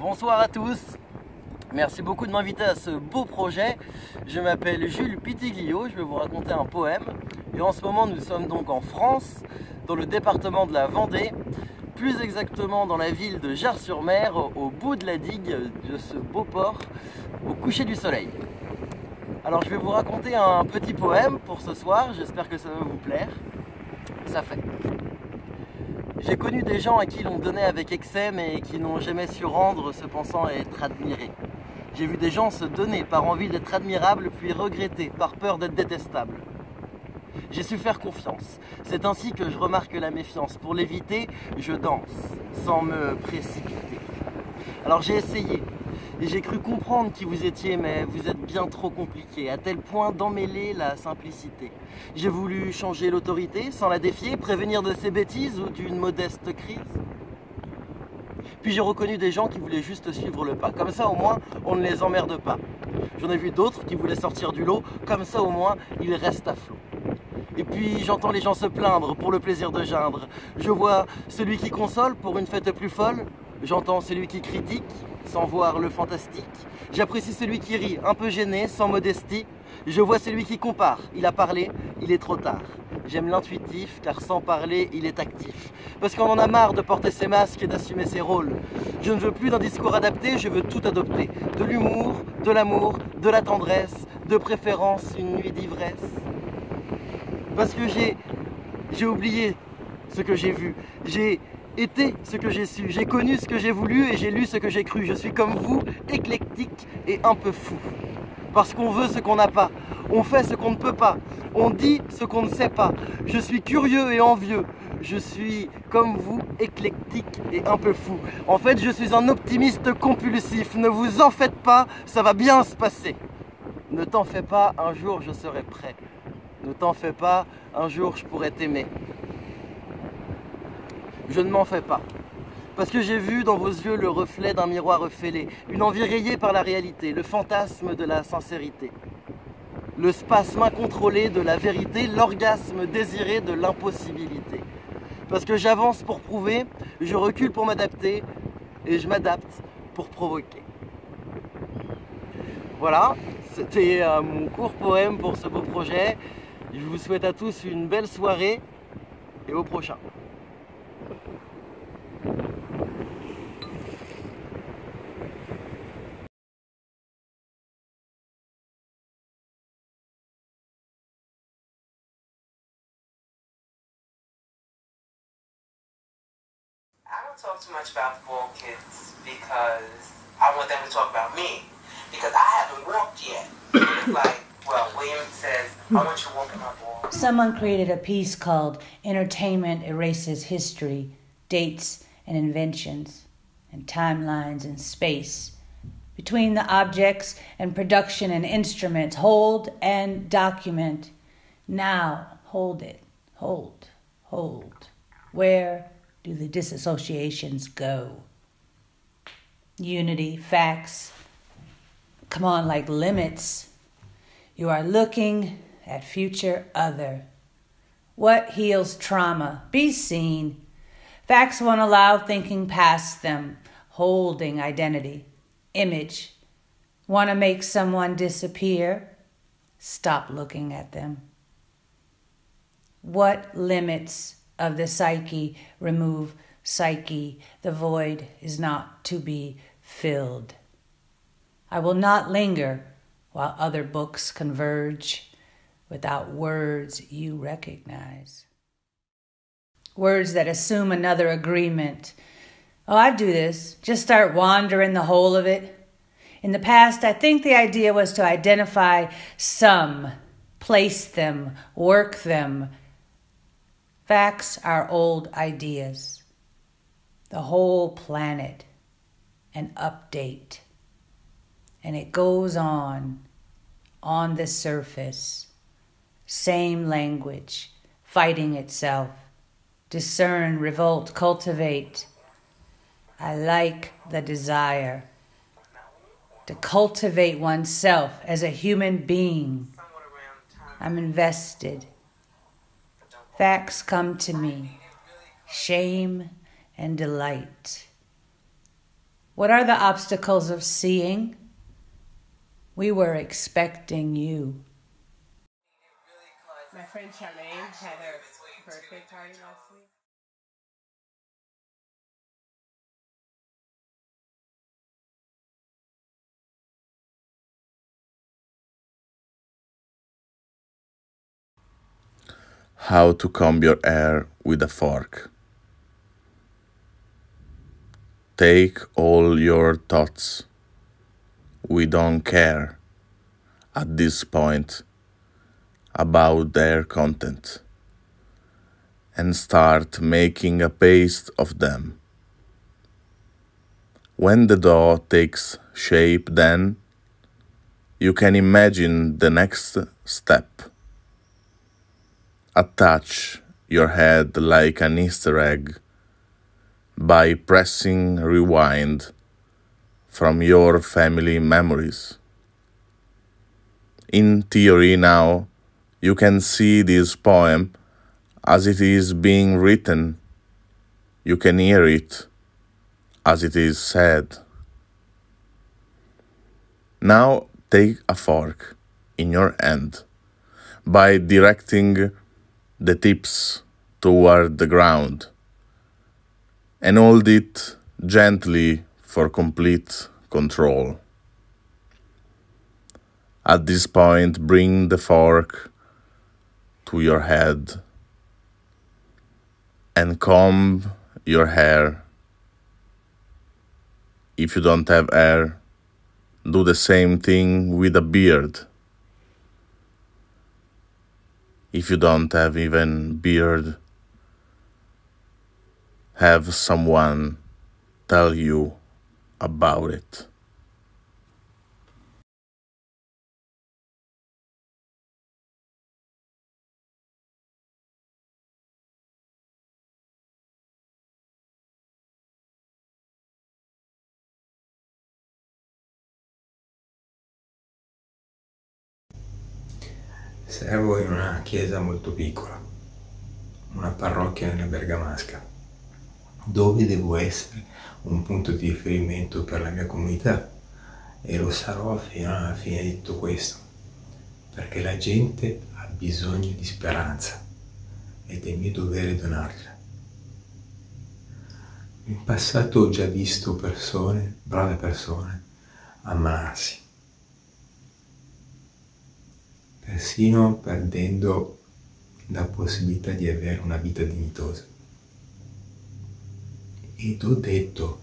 bonsoir à tous. Merci beaucoup de m'inviter à ce beau projet. Je m'appelle Jules Pitiglio, je vais vous raconter un poème. Et en ce moment, nous sommes donc en France, dans le département de la Vendée, plus exactement dans la ville de Gers-sur-Mer, au bout de la digue de ce beau port, au coucher du soleil. Alors je vais vous raconter un petit poème pour ce soir, j'espère que ça va vous plaire. Ça fait. J'ai connu des gens à qui l'on donnait avec excès mais qui n'ont jamais su rendre se pensant être admirés. J'ai vu des gens se donner par envie d'être admirables puis regretter par peur d'être détestables. J'ai su faire confiance. C'est ainsi que je remarque la méfiance. Pour l'éviter, je danse sans me précipiter. Alors j'ai essayé, et j'ai cru comprendre qui vous étiez, mais vous êtes bien trop compliqué, à tel point d'emmêler la simplicité. J'ai voulu changer l'autorité sans la défier, prévenir de ses bêtises ou d'une modeste crise. Puis j'ai reconnu des gens qui voulaient juste suivre le pas. Comme ça, au moins, on ne les emmerde pas. J'en ai vu d'autres qui voulaient sortir du lot. Comme ça, au moins, ils restent à flot. Et puis j'entends les gens se plaindre pour le plaisir de geindre. Je vois celui qui console pour une fête plus folle. J'entends celui qui critique sans voir le fantastique. J'apprécie celui qui rit, un peu gêné, sans modestie. Je vois celui qui compare. Il a parlé, il est trop tard. J'aime l'intuitif, car sans parler, il est actif. Parce qu'on en a marre de porter ses masques et d'assumer ses rôles. Je ne veux plus d'un discours adapté, je veux tout adopter. De l'humour, de l'amour, de la tendresse, de préférence une nuit d'ivresse. Parce que j'ai oublié ce que j'ai vu. Été ce que j'ai su. J'ai connu ce que j'ai voulu et j'ai lu ce que j'ai cru. Je suis comme vous, éclectique et un peu fou. Parce qu'on veut ce qu'on n'a pas. On fait ce qu'on ne peut pas. On dit ce qu'on ne sait pas. Je suis curieux et envieux. Je suis, comme vous, éclectique et un peu fou. En fait, je suis un optimiste compulsif. Ne vous en faites pas, ça va bien se passer. Ne t'en fais pas, un jour je serai prêt. Ne t'en fais pas, un jour je pourrai t'aimer je ne m'en fais pas. Parce que j'ai vu dans vos yeux le reflet d'un miroir fêlé, une envie rayée par la réalité, le fantasme de la sincérité, le spasme incontrôlé de la vérité, l'orgasme désiré de l'impossibilité. Parce que j'avance pour prouver, je recule pour m'adapter, et je m'adapte pour provoquer. Voilà, c'était euh, mon court poème pour ce beau projet. Je vous souhaite à tous une belle soirée et au prochain. Talk too much about four kids because I want them to talk about me because I haven't walked yet. like, well, William says, I want you to my ball. Someone created a piece called Entertainment Erases History, Dates and Inventions, and Timelines and Space. Between the objects and production and instruments, hold and document. Now, hold it, hold, hold. Where do the disassociations go? Unity, facts, come on, like limits. You are looking at future other. What heals trauma? Be seen. Facts won't allow thinking past them, holding identity, image. Want to make someone disappear? Stop looking at them. What limits of the psyche, remove psyche. The void is not to be filled. I will not linger while other books converge without words you recognize. Words that assume another agreement. Oh, I do this. Just start wandering the whole of it. In the past, I think the idea was to identify some, place them, work them, Facts are old ideas. The whole planet, an update. And it goes on, on the surface. Same language, fighting itself. Discern, revolt, cultivate. I like the desire to cultivate oneself as a human being. I'm invested. Facts come to me, shame and delight. What are the obstacles of seeing? We were expecting you. My friend Charmaine had her birthday party last week. How to comb your hair with a fork. Take all your thoughts. We don't care at this point about their content and start making a paste of them. When the dough takes shape, then you can imagine the next step. Attach your head like an Easter egg by pressing rewind from your family memories. In theory, now you can see this poem as it is being written. You can hear it as it is said. Now take a fork in your hand by directing the tips toward the ground and hold it gently for complete control. At this point, bring the fork to your head and comb your hair. If you don't have hair, do the same thing with a beard. If you don't have even beard, have someone tell you about it. Servo in una chiesa molto piccola, una parrocchia nella Bergamasca, dove devo essere un punto di riferimento per la mia comunità e lo sarò fino alla fine di tutto questo, perché la gente ha bisogno di speranza ed è mio dovere donargliela. In passato ho già visto persone, brave persone, ammalarsi persino perdendo la possibilità di avere una vita dignitosa. Ed ho detto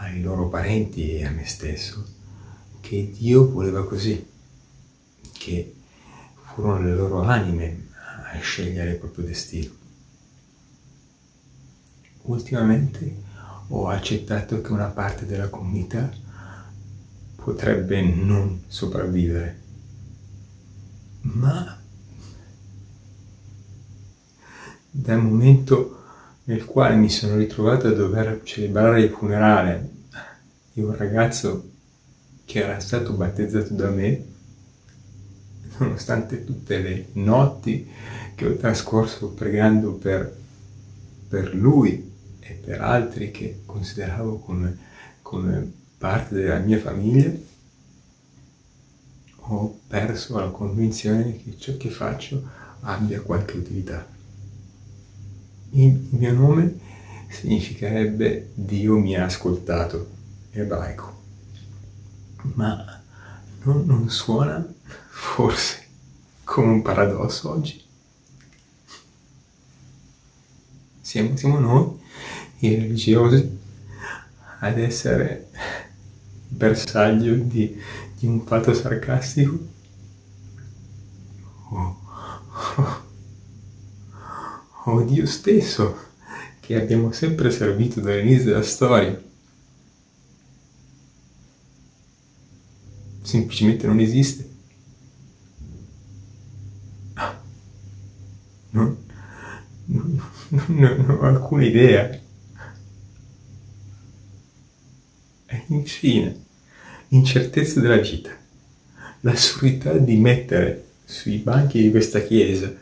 ai loro parenti e a me stesso che Dio voleva così, che furono le loro anime a scegliere il proprio destino. Ultimamente ho accettato che una parte della comunità potrebbe non sopravvivere ma dal momento nel quale mi sono ritrovato a dover celebrare il funerale di un ragazzo che era stato battezzato da me, nonostante tutte le notti che ho trascorso pregando per, per lui e per altri che consideravo come, come parte della mia famiglia, ho perso la convinzione che ciò che faccio abbia qualche utilità. Il mio nome significherebbe Dio mi ha ascoltato, ebraico. Ma non, non suona forse come un paradosso oggi? Siamo, siamo noi, i religiosi, ad essere bersaglio di fatto sarcastico? Oh, oh, oh Dio stesso, che abbiamo sempre servito dall'inizio della storia. Semplicemente non esiste. Non, non ho alcuna idea. E infine, incertezza della vita, l'assurdità di mettere sui banchi di questa chiesa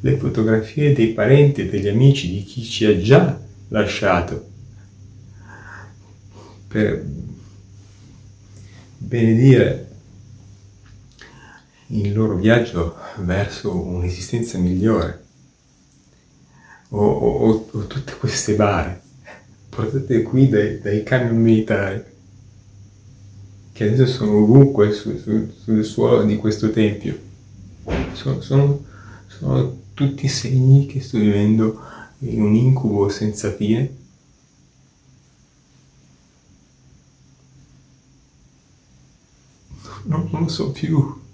le fotografie dei parenti e degli amici di chi ci ha già lasciato, per benedire il loro viaggio verso un'esistenza migliore. O, o, o tutte queste bare portate qui dai, dai camion militari che adesso sono ovunque su, su, sul suolo di questo tempio. Sono, sono, sono tutti segni che sto vivendo in un incubo senza fine. Non, non lo so più.